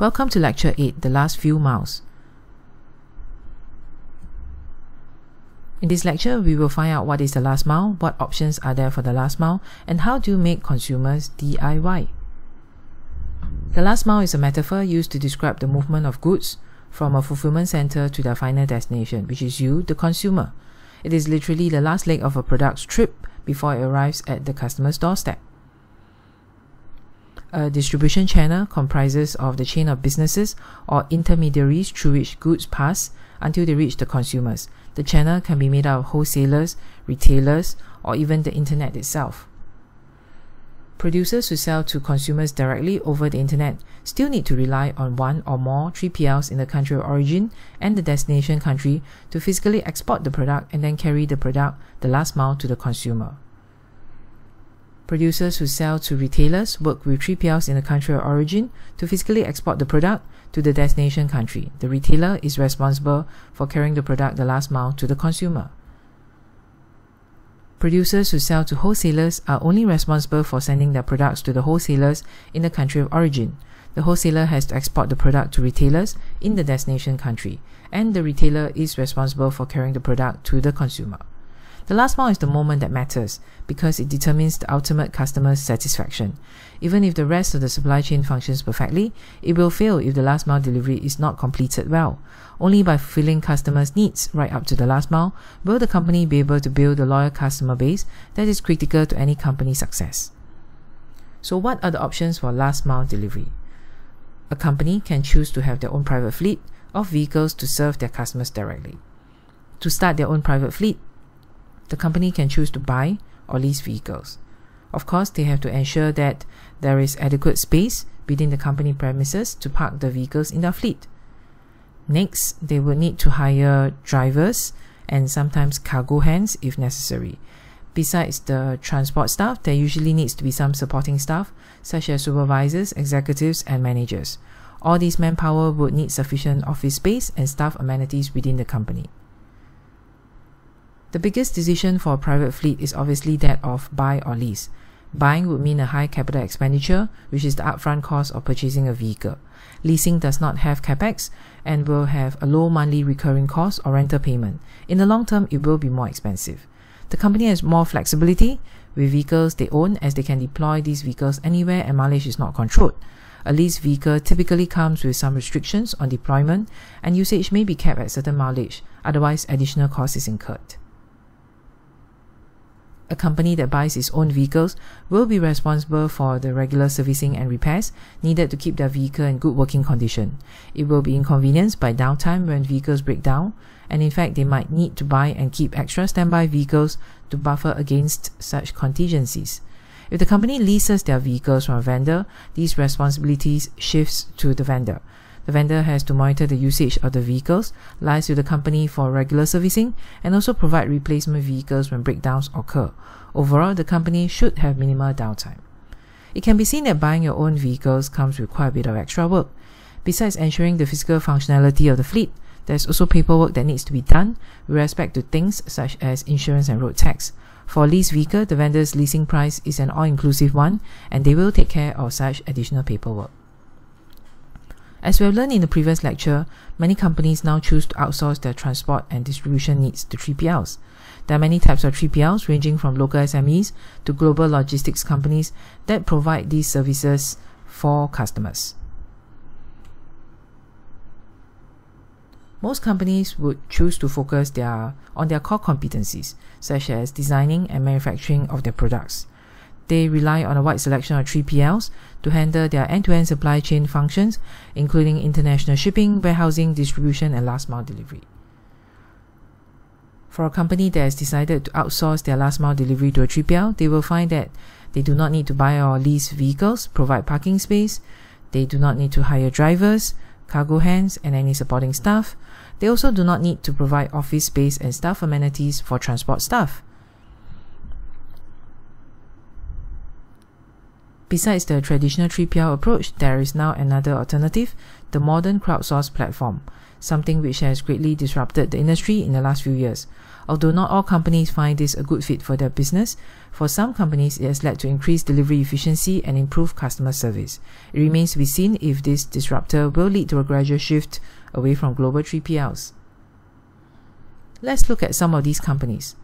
Welcome to Lecture 8, The Last Few Miles. In this lecture, we will find out what is the last mile, what options are there for the last mile, and how do you make consumers DIY. The last mile is a metaphor used to describe the movement of goods from a fulfillment center to their final destination, which is you, the consumer. It is literally the last leg of a product's trip before it arrives at the customer's doorstep. A distribution channel comprises of the chain of businesses or intermediaries through which goods pass until they reach the consumers. The channel can be made out of wholesalers, retailers, or even the internet itself. Producers who sell to consumers directly over the internet still need to rely on one or more 3PLs in the country of origin and the destination country to physically export the product and then carry the product the last mile to the consumer. Producers who sell to retailers work with 3PLs in the country of origin to physically export the product to the destination country. The retailer is responsible for carrying the product the last mile to the consumer. Producers who sell to wholesalers are only responsible for sending their products to the wholesalers in the country of origin. The wholesaler has to export the product to retailers in the destination country, and the retailer is responsible for carrying the product to the consumer. The last mile is the moment that matters because it determines the ultimate customer's satisfaction. Even if the rest of the supply chain functions perfectly, it will fail if the last mile delivery is not completed well. Only by fulfilling customers' needs right up to the last mile will the company be able to build a loyal customer base that is critical to any company's success. So, what are the options for last mile delivery? A company can choose to have their own private fleet of vehicles to serve their customers directly. To start their own private fleet, the company can choose to buy or lease vehicles. Of course, they have to ensure that there is adequate space within the company premises to park the vehicles in their fleet. Next, they will need to hire drivers and sometimes cargo hands if necessary. Besides the transport staff, there usually needs to be some supporting staff, such as supervisors, executives, and managers. All these manpower would need sufficient office space and staff amenities within the company. The biggest decision for a private fleet is obviously that of buy or lease. Buying would mean a high capital expenditure, which is the upfront cost of purchasing a vehicle. Leasing does not have capex and will have a low monthly recurring cost or rental payment. In the long term, it will be more expensive. The company has more flexibility with vehicles they own as they can deploy these vehicles anywhere and mileage is not controlled. A leased vehicle typically comes with some restrictions on deployment and usage may be capped at certain mileage, otherwise additional cost is incurred a company that buys its own vehicles will be responsible for the regular servicing and repairs needed to keep their vehicle in good working condition. It will be inconvenienced by downtime when vehicles break down, and in fact, they might need to buy and keep extra standby vehicles to buffer against such contingencies. If the company leases their vehicles from a vendor, these responsibilities shifts to the vendor. The vendor has to monitor the usage of the vehicles, liaise with the company for regular servicing, and also provide replacement vehicles when breakdowns occur. Overall, the company should have minimal downtime. It can be seen that buying your own vehicles comes with quite a bit of extra work. Besides ensuring the physical functionality of the fleet, there's also paperwork that needs to be done with respect to things such as insurance and road tax. For lease vehicle, the vendor's leasing price is an all-inclusive one, and they will take care of such additional paperwork. As we have learned in the previous lecture, many companies now choose to outsource their transport and distribution needs to 3PLs. There are many types of 3PLs ranging from local SMEs to global logistics companies that provide these services for customers. Most companies would choose to focus their, on their core competencies, such as designing and manufacturing of their products. They rely on a wide selection of 3PLs to handle their end-to-end supply chain functions, including international shipping, warehousing, distribution, and last mile delivery. For a company that has decided to outsource their last mile delivery to a 3PL, they will find that they do not need to buy or lease vehicles, provide parking space, they do not need to hire drivers, cargo hands, and any supporting staff. They also do not need to provide office space and staff amenities for transport staff. Besides the traditional 3PL approach, there is now another alternative, the modern crowdsourced platform, something which has greatly disrupted the industry in the last few years. Although not all companies find this a good fit for their business, for some companies it has led to increased delivery efficiency and improved customer service. It remains to be seen if this disruptor will lead to a gradual shift away from global 3PLs. Let's look at some of these companies.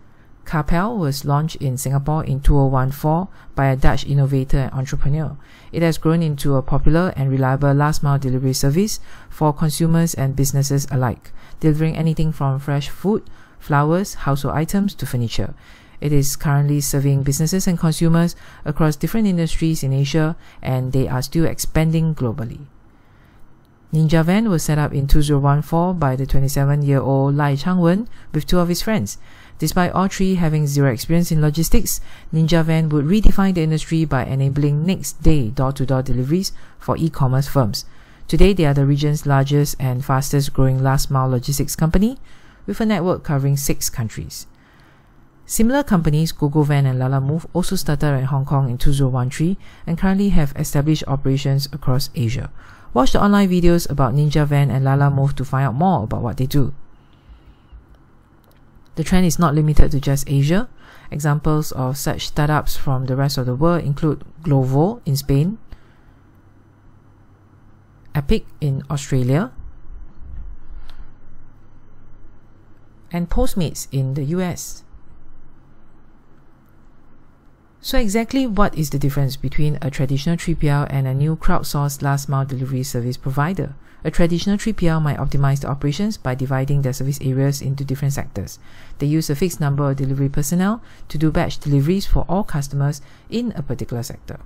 Capel was launched in Singapore in 2014 by a Dutch innovator and entrepreneur. It has grown into a popular and reliable last mile delivery service for consumers and businesses alike, delivering anything from fresh food, flowers, household items to furniture. It is currently serving businesses and consumers across different industries in Asia and they are still expanding globally. Ninja Van was set up in 2014 by the 27 year old Lai Changwen with two of his friends. Despite all three having zero experience in logistics, Ninja Van would redefine the industry by enabling next day door to door deliveries for e commerce firms. Today, they are the region's largest and fastest growing last mile logistics company with a network covering six countries. Similar companies, GoGoVan and Lalamove, also started in Hong Kong in 2013 and currently have established operations across Asia. Watch the online videos about Ninja Van and Lalamove to find out more about what they do. The trend is not limited to just Asia. Examples of such startups from the rest of the world include Glovo in Spain, Epic in Australia, and Postmates in the US. So exactly what is the difference between a traditional 3PL and a new crowdsourced last mile delivery service provider? A traditional 3PL might optimize the operations by dividing their service areas into different sectors. They use a fixed number of delivery personnel to do batch deliveries for all customers in a particular sector.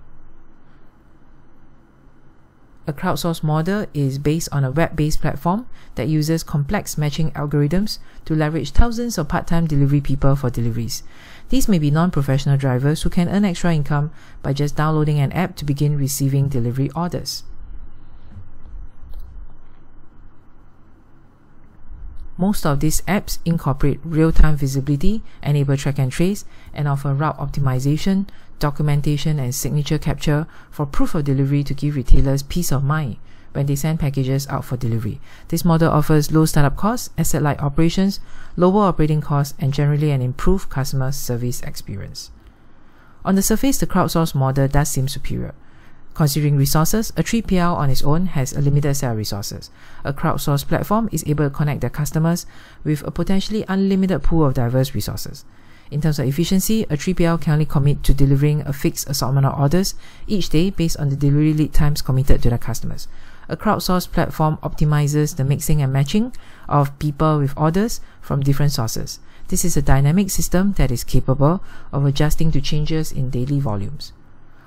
A crowdsourced model is based on a web-based platform that uses complex matching algorithms to leverage thousands of part-time delivery people for deliveries. These may be non-professional drivers who can earn extra income by just downloading an app to begin receiving delivery orders. Most of these apps incorporate real-time visibility, enable track and trace, and offer route optimization, documentation, and signature capture for proof of delivery to give retailers peace of mind when they send packages out for delivery. This model offers low startup costs, asset-light operations, lower operating costs, and generally an improved customer service experience. On the surface, the crowdsourced model does seem superior. Considering resources, a 3PL on its own has a limited set of resources. A crowdsourced platform is able to connect their customers with a potentially unlimited pool of diverse resources. In terms of efficiency, a 3PL can only commit to delivering a fixed assortment of orders each day based on the delivery lead times committed to their customers. A crowdsourced platform optimizes the mixing and matching of people with orders from different sources. This is a dynamic system that is capable of adjusting to changes in daily volumes.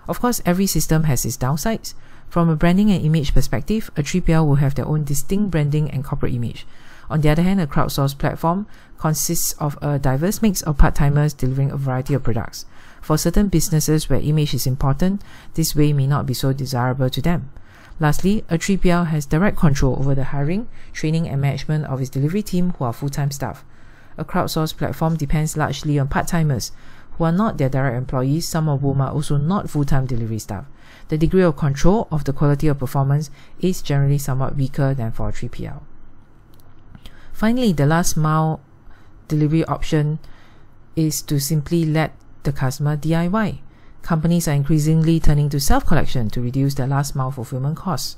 Of course, every system has its downsides. From a branding and image perspective, a 3PL will have their own distinct branding and corporate image. On the other hand, a crowdsourced platform consists of a diverse mix of part-timers delivering a variety of products. For certain businesses where image is important, this way may not be so desirable to them. Lastly, a 3PL has direct control over the hiring, training, and management of its delivery team who are full-time staff. A crowdsourced platform depends largely on part-timers, who are not their direct employees, some of whom are also not full-time delivery staff. The degree of control of the quality of performance is generally somewhat weaker than for 3PL. Finally, the last mile delivery option is to simply let the customer DIY. Companies are increasingly turning to self-collection to reduce their last mile fulfillment costs.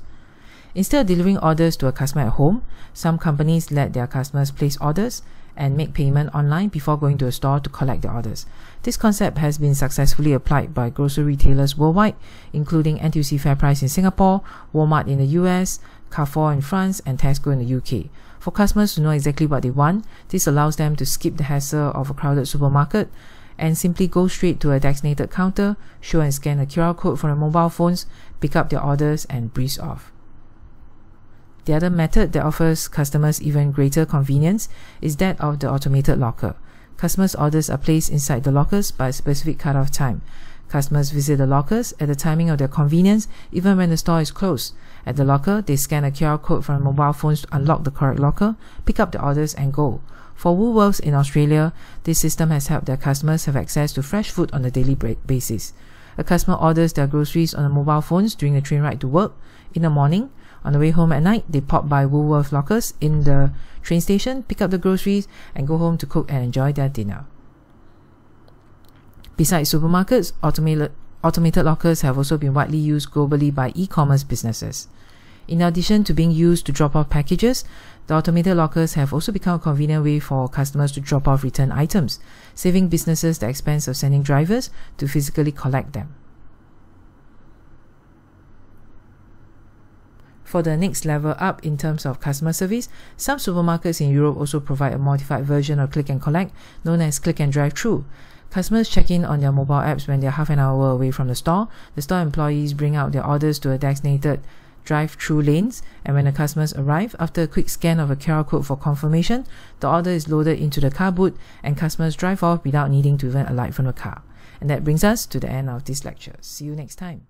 Instead of delivering orders to a customer at home, some companies let their customers place orders and make payment online before going to a store to collect the orders. This concept has been successfully applied by grocery retailers worldwide, including NTUC FairPrice in Singapore, Walmart in the US, Carrefour in France, and Tesco in the UK. For customers to know exactly what they want, this allows them to skip the hassle of a crowded supermarket and simply go straight to a designated counter, show and scan a QR code from their mobile phones, pick up their orders, and breeze off. The other method that offers customers even greater convenience is that of the automated locker. Customers' orders are placed inside the lockers by a specific cutoff time. Customers visit the lockers at the timing of their convenience, even when the store is closed. At the locker, they scan a QR code from mobile phones to unlock the correct locker, pick up the orders, and go. For Woolworths in Australia, this system has helped their customers have access to fresh food on a daily basis. A customer orders their groceries on the mobile phones during a train ride to work, in the morning, On the way home at night, they pop by Woolworth lockers in the train station, pick up the groceries, and go home to cook and enjoy their dinner. Besides supermarkets, automated, automated lockers have also been widely used globally by e commerce businesses. In addition to being used to drop off packages, the automated lockers have also become a convenient way for customers to drop off return items, saving businesses the expense of sending drivers to physically collect them. For the next level up in terms of customer service, some supermarkets in Europe also provide a modified version of click and collect known as click and drive through. Customers check in on their mobile apps when they're half an hour away from the store. The store employees bring out their orders to a designated drive-through lanes and when the customers arrive after a quick scan of a QR code for confirmation the order is loaded into the car boot and customers drive off without needing to even alight from the car and that brings us to the end of this lecture see you next time